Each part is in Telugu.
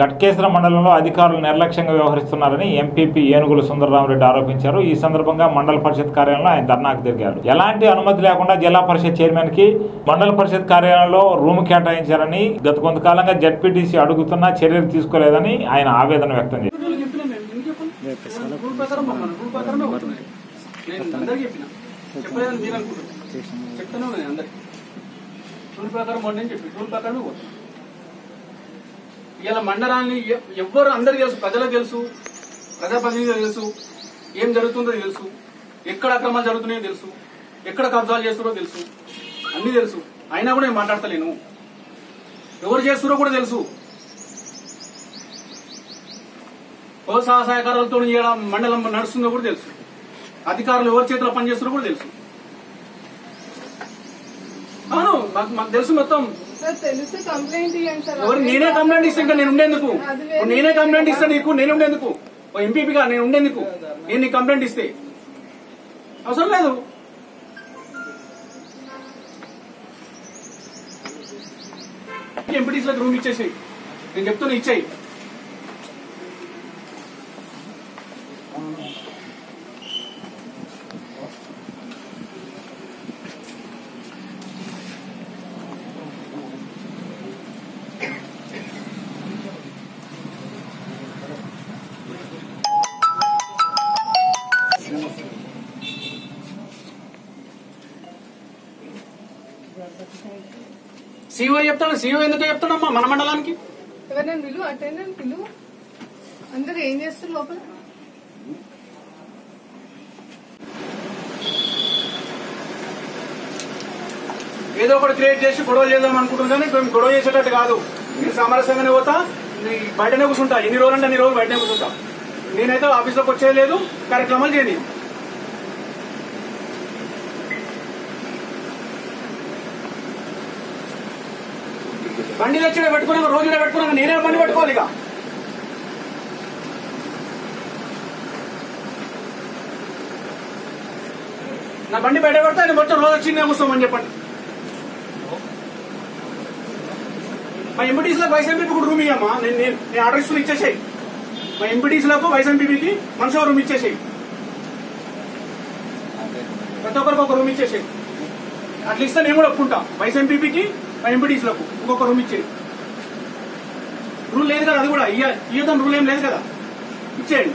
గట్కేశ్వర మండలంలో అధికారులు నిర్లక్ష్యంగా వ్యవహరిస్తున్నారని ఎంపీపీ ఏనుగుల సుందరరామరెడ్డి ఆరోపించారు. ఈ సందర్భంగా మండల పరిషత్ కార్యాలయంలో ఆయన ధర్నాకు తిరిగారు. ఎలాంటి అనుమతి లేకుండా జిల్లా పరిషత్ చైర్మన్కి మండల పరిషత్ కార్యాలయంలో రూమ్ కేటాయించారని గత కొంతకాలంగా జడ్పీటీసీ అడుగుతున్నా చర్యలు తీసుకోలేదని ఆయన ఆవేదన వ్యక్తం చేశారు. చెప్పిన మీరు అందరికి. రూల్ ప్రకారం చెప్పి రూల్ ప్రకారమే పోతాను ఇలా మండలాన్ని ఎవ్వరు అందరు తెలుసు ప్రజలకు తెలుసు ప్రజాప్రతినిధులకు తెలుసు ఏం జరుగుతుందో తెలుసు ఎక్కడ అక్రమాలు జరుగుతున్నాయో తెలుసు ఎక్కడ కబ్జాలు చేస్తున్నారో తెలుసు అన్ని తెలుసు. అయినా కూడా నేను మాట్లాడతలేను. ఎవరు చేస్తున్నారో కూడా తెలుసు. ప్రోత్సాహ సహకారాలతో చేయడం మండలం నడుస్తుందో కూడా తెలుసు. అధికారులు ఎవరి చేతిలో పనిచేస్తున్నారో కూడా తెలుసు. అవును మాకు మాకు తెలుసు మొత్తం. ఎవరు? నేనే కంప్లైంట్ ఇస్తే ఇంకా నేను ఉండేందుకు? నేనే కంప్లైంట్ ఇస్తే నీకు నేను ఉండేందుకు? ఎంపీపీగా నేను ఉండేందుకు? నేను నీకు కంప్లైంట్ ఇస్తే? అవసరం లేదు. ఎంపీటీస్లకు రూమ్ ఇచ్చేసి. నేను చెప్తున్నా ఇచ్చేయి. సీఓ చెప్తాడు సీఓ ఎందుకు చెప్తాడమ్మా మన మండలానికి? ఎవరైనా పిలువు? అటెండెంట్ పిలువు? అందరు ఏం చేస్తారు లోపల? ఏదో ఒకటి క్రియేట్ చేసి గొడవ చేద్దాం అనుకుంటున్నాం కానీ మేము గొడవ చేసేటట్టు కాదు. నేను సామరస్యంగానే పోతా నీ బయటనే కూర్చుంటా. ఎన్ని రోజులు అంటే అన్ని రోజులు బయటనే కూర్చుంటా. నేనైతే ఆఫీస్లోకి వచ్చేది లేదు కార్యక్రమాలు చేయని. బండి తెచ్చిన పెట్టుకున్నాక రోజు పెట్టుకున్నాక నేనే బండి పెట్టుకోవాలి ఇక. నా బండి బయట పెడితే ఆయన మొత్తం రోజు వచ్చింది కూర్చోమని చెప్పండి. మా ఎంపీటీస్లో వైస్ ఎంపీకి కూడా రూమ్ ఇయ్యమ్మా. నేను నేను అడ్రస్ ఆర్డర్ ఇస్తున్నా ఇచ్చేసేయి. మా ఎంపీటీస్లకు వైస్ ఎంపీకి మనసు రూమ్ ఇచ్చేసేయి. ప్రతి ఒక్కరికి ఒక రూమ్ ఇచ్చేసేయి. అట్లా ఇస్తే నేను కూడా ఒప్పుకుంటా. వైస్ ఎంపీకి మా ఎంపీటీస్లకు ఇంకొక రూమ్ ఇచ్చేయి రూల్ లేదు కదా అది కూడా. ఇయ్య ఇయ్యదాం రూల్ ఏం లేదు కదా. ఇచ్చేయండి.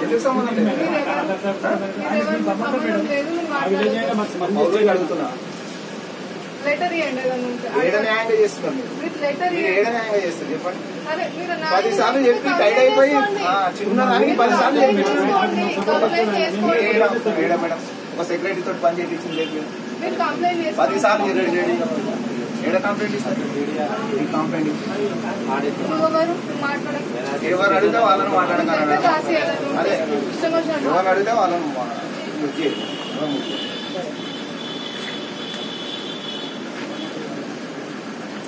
మీరు సంబంధం లేదు మీరు లెటర్ ఇవ్వండి ఏదైనా ఉంటే. ఏడ న్యాయంగా చేస్తున్నారు మీరు మీరు లెటర్ మీరు ఏడ ఇవ్వండి న్యాయంగా చేస్తారు చెప్పండి. అరే మీరు నా పది సార్లు చెప్పి టైట్ అయిపోయి ఆ, చిన్న దానికి పది సార్లు చెప్పించారు కంప్లైంట్ చేసుకోండి. ఏడ ఏడ మేడం ఒక సెక్రటరీ తోటి పని చేయించింది లేదు మీరు. మీరు కంప్లైంట్ పది చేసుకోండి సార్లు రెడీ రెడీ ఏడ కంప్లైంట్ ఇస్తారు? ఈ కంప్లైంట్ ఎవరు మాట్లాడండి ఎవరు అడిగితే వాళ్ళని మాట్లాడగలరా? రాసి అదే. ఇష్టం వచ్చినట్టు ఎవరు అడిగితే వాళ్ళని మా- ముఖ్య. ఎవరు ముఖ్య?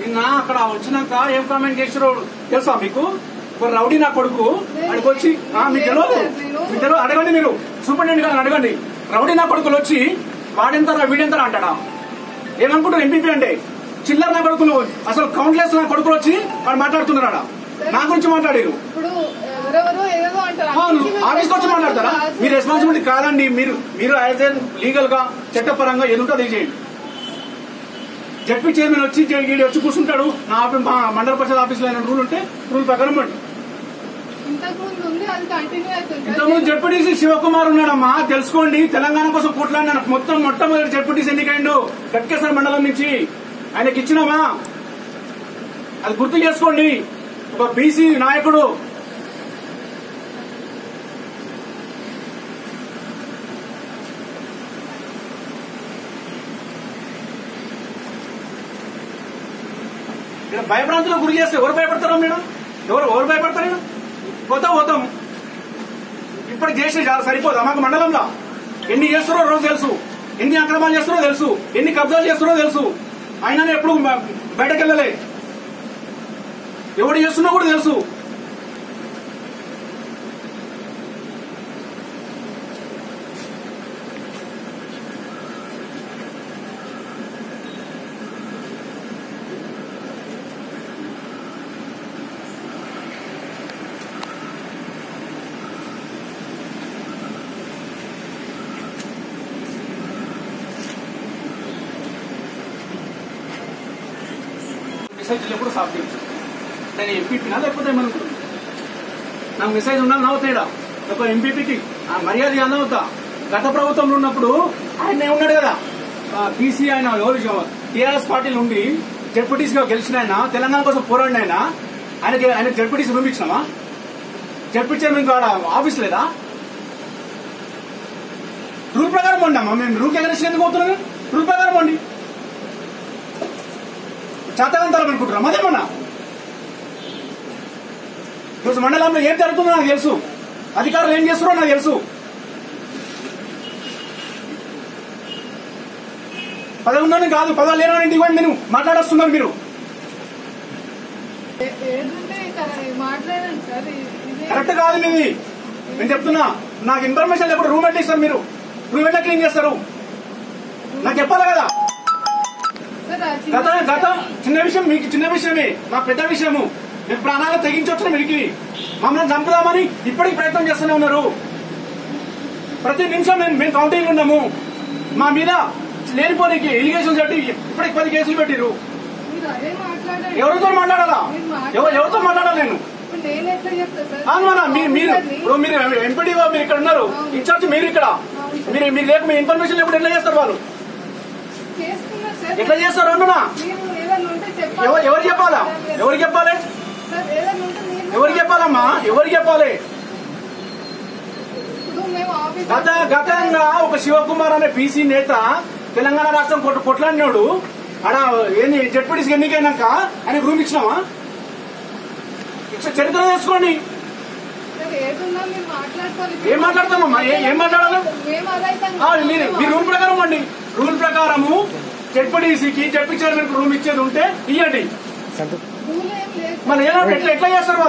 నిన్న అక్కడ వచ్చినాక ఏం కామెంట్ చేసారో తెలుసా మీకు? ఒక రౌడీ నా కొడుకు అక్కడికి వచ్చి మీకు తెలియదు మీకు తెలియదు అడగండి మీరు. సూపరింటెండెంట్ గారిని అడగండి. రౌడీ నా కొడుకులు వచ్చి వాడెంతరా వీడెంతరా? అంటాడా. ఏమనుకుంటారు ఎంపీపీ అంటే? చిల్లర నా కొడుకులు అసలు కౌంట్లెస్ నా కొడుకులు వచ్చి వాడు మాట్లాడుతున్నారా నా గురించి మాట్లాడారు. మీరు ఆఫీస్కి వచ్చి మాట్లాడతారా? మీ రెస్పాన్సిబిలిటీ కాదండి. మీరు మీరు యాజ్ ఎన్ లీగల్గా చట్టపరంగా ఎదుట చేయండి. జడ్పీ చైర్మన్ వచ్చి ఈడ వచ్చి కూర్చుంటాడు. నా మా మండల పరిషత్ ఆఫీస్లో అయిన రూల్ ఉంటే రూల్ ప్రకారం పండి. అవుతుంది. ఇంతకుముందు జడ్పీటీసీ శివకుమార్ ఉన్నాడమ్మా. తెలుసుకోండి. తెలంగాణ కోసం కొట్లాడిన మొత్తం మొట్టమొదటి జడ్పీటీసీ ఎన్నికైండు గట్కేశ్వర మండలం నుంచి. ఆయనకి ఇచ్చినామా? అది గుర్తు చేసుకోండి. ఒక బీసీ నాయకుడు ఇక్కడ భయభ్రాంతులకు గురి చేస్తే ఎవరు భయపడతారా మీరు? ఎవరు ఎవరు భయపడతారు పోతాం పోతాం. ఇప్పుడు చేసి చాలా సరిపోదు. మాకు మండలంలో ఎన్ని చేస్తారో రోజు తెలుసు. ఎన్ని అక్రమాలు చేస్తారో తెలుసు. ఎన్ని కబ్జాలు చేస్తారో తెలుసు. అయినా ఎప్పుడు బయటకెళ్ళలే. ఎవడు చేస్తున్నా కూడా తెలుసు. మెసేజ్ ఎప్పుడు సాఫ్ నేను ఎంపీపీనా లేకపోతే ఏమనుకుంటున్నా నాకు మెసేజ్ ఉన్నా నవ్వుతాయిడా ఒక ఎంపీపీకి ఆ మర్యాద అన్నవుతా గత ప్రభుత్వంలో ఉన్నప్పుడు ఆయన ఉన్నాడు కదా. బీసీ ఆయన ఎవరు టీఆర్ఎస్ పార్టీలు ఉండి జడ్పీటీసీ గా గెలిచిన ఆయన తెలంగాణ కోసం పోరాడిన ఆయన ఆయనకి ఆయన జడ్పీటీసీ రూమ్ ఇచ్చినామా చైర్మన్ కాడ ఆఫీస్ లేదా? రూల్ ప్రకారం పోండమ్మా మేము రూల్ ఎగరేసి ఎందుకు పోతున్నాం రూల్ ప్రకారం పోండి. చేతకంతారం అనుకుంటున్నాం. అదేమన్నా ఈరోజు మండలంలో ఏం జరుగుతుందో నాకు తెలుసు. అధికారులు ఏం చేస్తున్నారో నాకు తెలుసు. పదవి ఉందని కాదు పదవి లేని ఇంటికి పోయి నేను మాట్లాడొస్తున్నారు మీరు. కరెక్ట్ కాదు మీది. నేను చెప్తున్నా నాకు ఇన్ఫర్మేషన్ లేకుండా రూమ్ ఎట్లా ఇస్తారు మీరు. రూమ్ ఎట్లా క్లీన్ చేస్తారు? నాకు చెప్పాలి కదా. గత గత చిన్న విషయం మీకు చిన్న విషయమే. నా పెద్ద విషయము. మీరు ప్రాణాలు తెగించొచ్చిన మీకు మమ్మల్ని చంపుదామని ఇప్పటికి ప్రయత్నం చేస్తూనే ఉన్నారు. ప్రతి నిమిషం మేము మేము కౌంటింగ్ ఉన్నాము. మా మీద లేనిపోనికి ఎలిగేషన్స్ పెట్టి ఇప్పటికి పది కేసులు పెట్టిరు ఎవరితో మాట్లాడాలా? ఎవ- ఎవరితో మాట్లాడాలి నేను? ఇప్పుడు నేను ఎట్లా చెప్తా సార్? అవునా మీరు మీరు. ఇప్పుడు మీరు ఎంపీడీఓ మీరు ఇక్కడ ఉన్నారు. ఇన్ఛార్జ్ మీరు ఇక్కడ. మీరు మీరు లేక మీ ఇన్ఫర్మేషన్ లేకుండా ఎట్లా చేస్తారు వాళ్ళు? ఎట్లా చేస్తారు అంటున్నా ఎవరు చెప్పాలా? ఎవరు చెప్పాలి? ఎవరు చెప్పాలమ్మా? ఎవరు చెప్పాలి? గత గతంగా ఒక శివకుమార్ అనే బీసీ నేత తెలంగాణ రాష్ట్రం కొట్టు కొట్లాడినాడు. ఆడ ఏంది జడ్పీటీసీ ఎన్నికైనాక ఆయన రూమ్ ఇచ్చినావా? ఇచ్చ- చరిత్ర మాట్లాడుకోవాలి ఏం మాట్లాడతామమ్మా? ఏ- మాట్లాడాలి? మీరు మీ రూల్ ప్రకారం అండి రూల్ ప్రకారము జడ్పీటీసీకి జడ్పీ చైర్మన్ రూమ్ ఇచ్చేది ఉంటే ఇవ్వండి మరి ఏదో ఎట్లా ఎట్లా చేస్తారు?